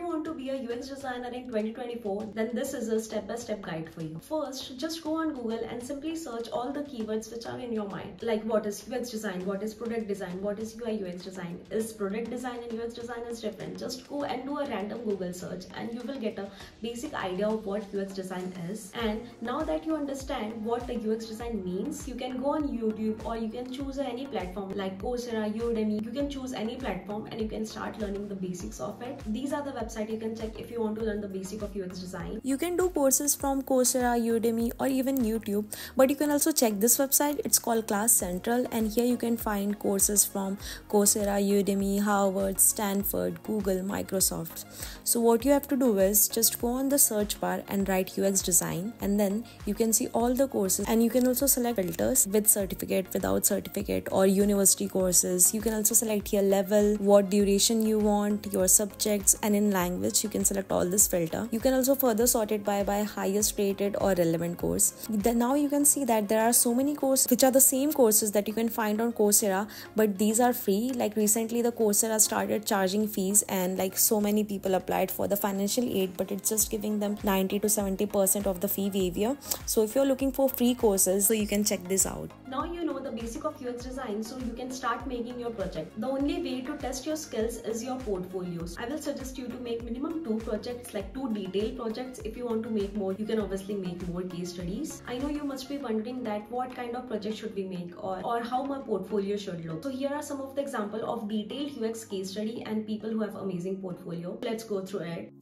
you want to be a UX designer in 2024, then this is a step-by-step -step guide for you. First, just go on Google and simply search all the keywords which are in your mind. Like what is UX design, what is product design, what is UI UX design. Is product design and UX design is different? Just go and do a random Google search and you will get a basic idea of what UX design is. And now that you understand what the UX design means, you can go on YouTube or you can choose any platform like Coursera, Udemy. You can choose any platform and you can start learning the basics of it. These are the website you can check if you want to learn the basic of UX design. You can do courses from Coursera, Udemy or even YouTube but you can also check this website it's called Class Central and here you can find courses from Coursera, Udemy, Harvard, Stanford, Google, Microsoft. So what you have to do is just go on the search bar and write UX design and then you can see all the courses and you can also select filters with certificate, without certificate or university courses. You can also select here level, what duration you want, your subjects and in language you can select all this filter. You can also further sort it by by highest rated or relevant course. Then now you can see that there are so many courses which are the same courses that you can find on Coursera but these are free. Like recently the Coursera started charging fees and like so many people applied for the financial aid but it's just giving them 90 to 70% of the fee waiver. So if you're looking for free courses so you can check this out. Now you know the basic of UX design so you can start making your project. The only way to test your skills is your portfolios. I will suggest you to make minimum two projects like two detailed projects. If you want to make more, you can obviously make more case studies. I know you must be wondering that what kind of project should we make or, or how my portfolio should look. So here are some of the example of detailed UX case study and people who have amazing portfolio. Let's go through it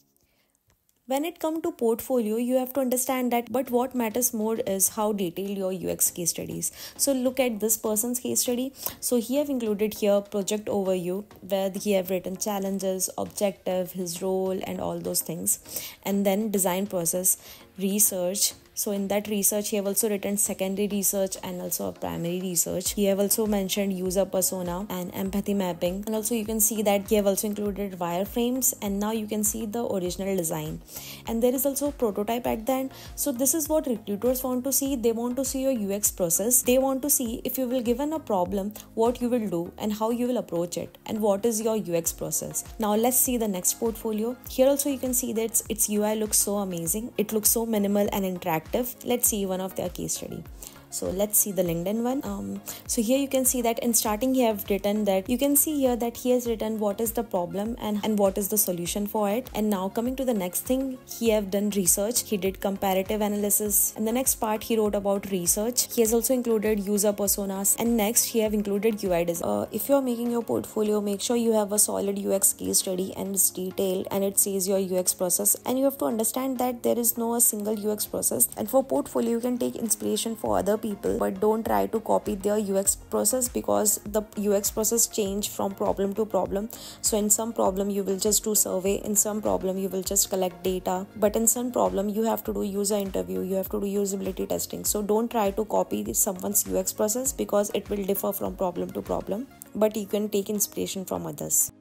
when it comes to portfolio you have to understand that but what matters more is how detailed your ux case studies. So look at this person's case study. So he have included here project overview where he have written challenges objective his role and all those things. And then design process research so in that research he have also written secondary research and also a primary research. He have also mentioned user persona and empathy mapping. And also you can see that he have also included wireframes and now you can see the original design. And there is also a prototype at the end. So this is what recruiters want to see. They want to see your ux process. They want to see if you will given a problem what you will do and how you will approach it and what is your ux process. Now let's see the next portfolio. Here also you can see that its ui looks so amazing. It looks so minimal and interactive let's see one of their case study so let's see the linkedin one. Um, so here you can see that in starting he have written that you can see here that he has written what is the problem and and what is the solution for it. And now coming to the next thing he have done research. He did comparative analysis. And the next part he wrote about research. He has also included user personas. And next he have included ui design. Uh, if you are making your portfolio make sure you have a solid ux case study and it's detailed and it says your ux process. And you have to understand that there is no a single ux process. And for portfolio you can take inspiration for other people but don't try to copy their ux process because the ux process change from problem to problem. So in some problem you will just do survey. In some problem you will just collect data. But in some problem you have to do user interview. You have to do usability testing. So don't try to copy someone's ux process because it will differ from problem to problem. But you can take inspiration from others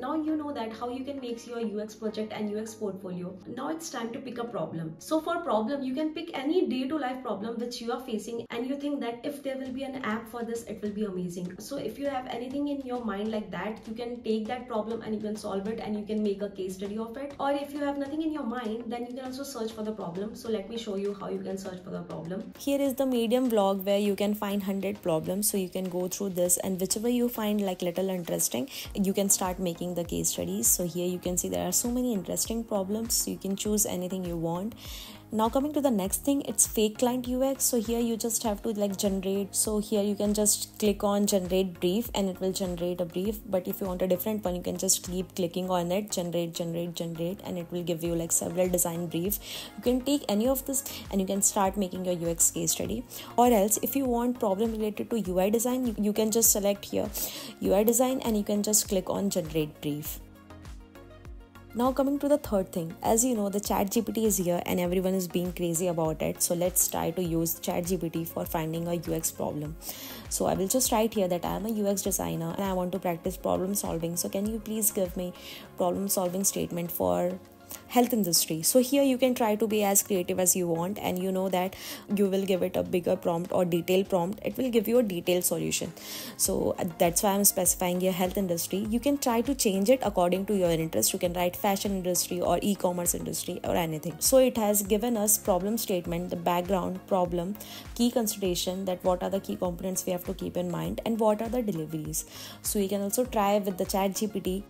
now you know that how you can make your UX project and UX portfolio. Now it's time to pick a problem. So for problem, you can pick any day to life problem which you are facing and you think that if there will be an app for this, it will be amazing. So if you have anything in your mind like that, you can take that problem and you can solve it and you can make a case study of it. Or if you have nothing in your mind, then you can also search for the problem. So let me show you how you can search for the problem. Here is the medium blog where you can find 100 problems. So you can go through this and whichever you find like little interesting, you can start making the case studies. So here you can see there are so many interesting problems. You can choose anything you want now coming to the next thing it's fake client ux so here you just have to like generate. So here you can just click on generate brief and it will generate a brief. But if you want a different one you can just keep clicking on it generate generate generate and it will give you like several design brief. You can take any of this and you can start making your ux case study or else if you want problem related to ui design you, you can just select here ui design and you can just click on generate brief now coming to the third thing, as you know the chat GPT is here and everyone is being crazy about it. So let's try to use chat GPT for finding a UX problem. So I will just write here that I am a UX designer and I want to practice problem solving. So can you please give me problem solving statement for health industry. So here you can try to be as creative as you want and you know that you will give it a bigger prompt or detailed prompt. It will give you a detailed solution. So that's why i'm specifying your health industry. You can try to change it according to your interest. You can write fashion industry or e-commerce industry or anything. So it has given us problem statement the background problem key consideration that what are the key components we have to keep in mind and what are the deliveries. So you can also try with the chat gpt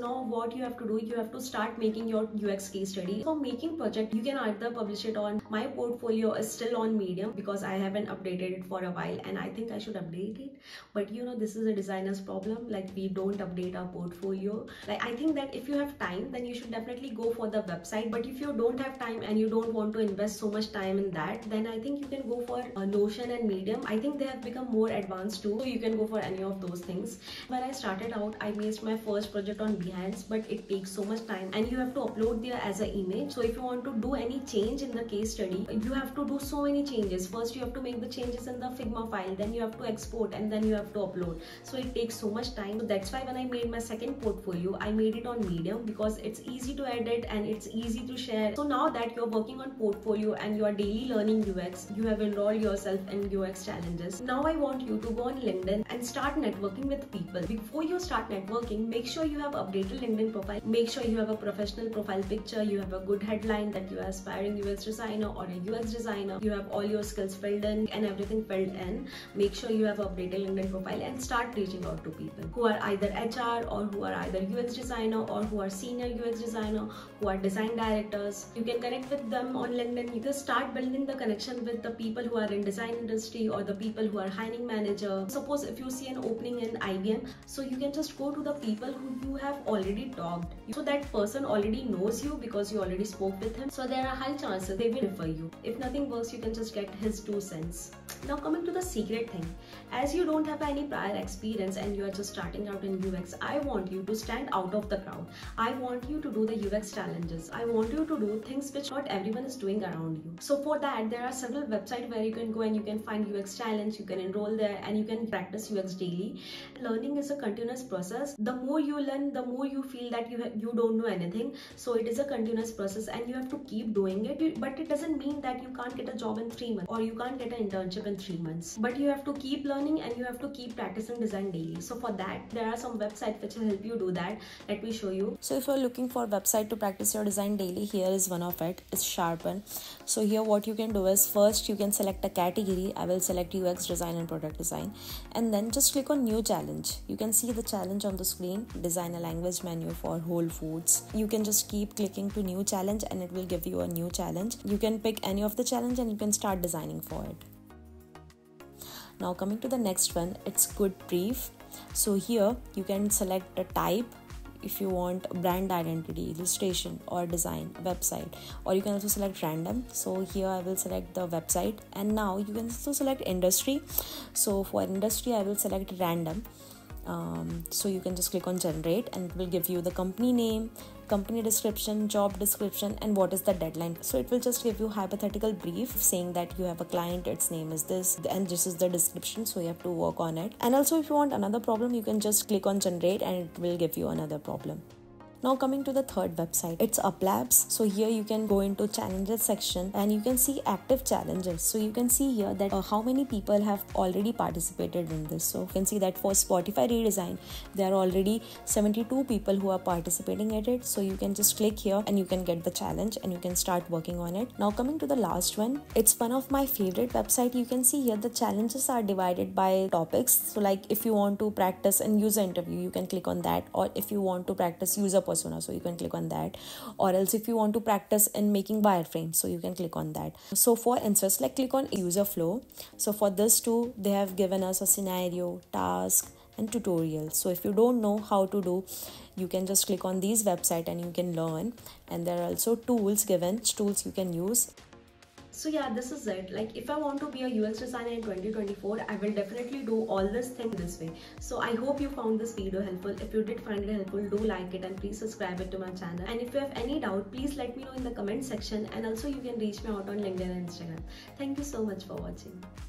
now what you have to do you have to start making your ux case study. For making project you can either publish it on my portfolio is still on medium because i haven't updated it for a while and i think i should update it. But you know this is a designer's problem like we don't update our portfolio. Like i think that if you have time then you should definitely go for the website. But if you don't have time and you don't want to invest so much time in that then i think you can go for a notion and medium. I think they have become more advanced too so you can go for any of those things. When i started out i made my first project on behance but it takes so much time. And you have to upload there as an image. So if you want to do any change in the case study you have to do so many changes. First you have to make the changes in the figma file then you have to export and then you have to upload. So it takes so much time. So that's why when i made my second portfolio i made it on medium because it's easy to edit and it's easy to share. So now that you're working on portfolio and you are daily learning ux you have enrolled yourself in ux challenges. Now i want you to go on linkedin and start networking with people. Before you start networking make sure you have updated LinkedIn profile. Make sure you have a professional profile picture, you have a good headline that you are aspiring UX designer or a UX designer, you have all your skills filled in and everything filled in. Make sure you have updated LinkedIn profile and start reaching out to people who are either HR or who are either UX designer or who are senior UX designer, who are design directors. You can connect with them on LinkedIn. You can start building the connection with the people who are in design industry or the people who are hiring manager. Suppose if you see an opening in IBM, so you can just go to the people who you have already talked. So that person already knows you because you already spoke with him. So there are high chances they will refer you. If nothing works you can just get his two cents. Now coming to the secret thing. As you don't have any prior experience and you are just starting out in ux i want you to stand out of the crowd. I want you to do the ux challenges. I want you to do things which not everyone is doing around you. So for that there are several websites where you can go and you can find ux challenge you can enroll there and you can practice ux daily. Learning is a continuous process. The more you learn the more you feel that you you don't know anything so it is a continuous process and you have to keep doing it. But it doesn't mean that you can't get a job in 3 months or you can't get an internship in 3 months. But you have to keep learning and you have to keep practicing design daily. So for that there are some websites which will help you do that. Let me show you. So if you're looking for a website to practice your design daily here is one of it. It's sharpen. So here what you can do is first you can select a category. I will select ux design and product design. And then just click on new challenge. You can see the challenge on the screen design a language menu for Whole Foods. You can just keep clicking to new challenge and it will give you a new challenge. You can pick any of the challenge and you can start designing for it. Now coming to the next one, it's good brief. So here you can select a type if you want brand identity illustration or design website or you can also select random so here i will select the website and now you can also select industry so for industry i will select random um, so you can just click on generate and it will give you the company name company description job description and what is the deadline. So it will just give you hypothetical brief saying that you have a client its name is this and this is the description so you have to work on it. And also if you want another problem you can just click on generate and it will give you another problem now coming to the third website, it's UpLabs. So here you can go into challenges section and you can see active challenges. So you can see here that uh, how many people have already participated in this. So you can see that for Spotify redesign, there are already 72 people who are participating at it. So you can just click here and you can get the challenge and you can start working on it. Now coming to the last one, it's one of my favorite website. You can see here the challenges are divided by topics. So like if you want to practice an user interview, you can click on that. Or if you want to practice user persona so you can click on that. Or else if you want to practice in making wireframes so you can click on that. So for instance like click on user flow. So for this too they have given us a scenario task and tutorial. So if you don't know how to do you can just click on these website and you can learn. And there are also tools given tools you can use so yeah this is it. Like if i want to be a ux designer in 2024 i will definitely do all this thing this way. So i hope you found this video helpful. If you did find it helpful do like it and please subscribe it to my channel. And if you have any doubt please let me know in the comment section and also you can reach me out on linkedin and instagram. Thank you so much for watching